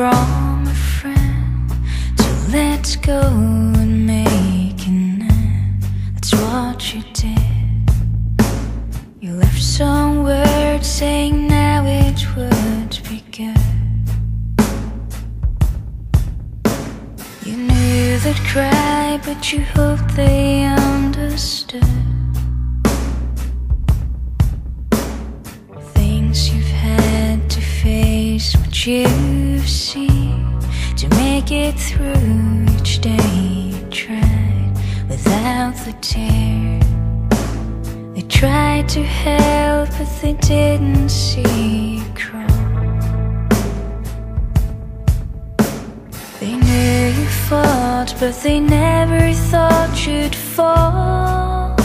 from a friend to let go and make an end. That's what you did. You left some words saying now it would be good. You knew they'd cry, but you hoped they understood. Seen to make it through each day. Tried without the tear. They tried to help, but they didn't see you cry. They knew you fought, but they never thought you'd fall.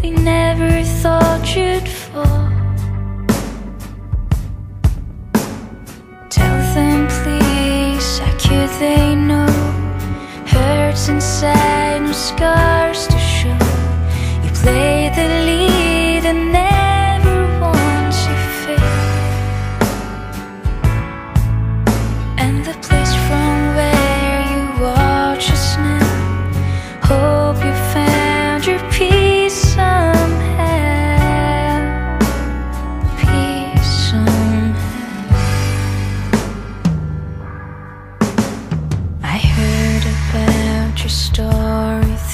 They never thought you'd fall. Inside, no scars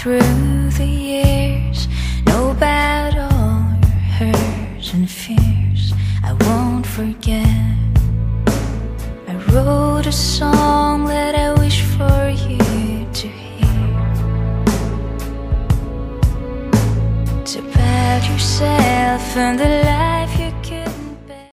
through the years. Know about all your hurts and fears. I won't forget. I wrote a song that I wish for you to hear. It's about yourself and the life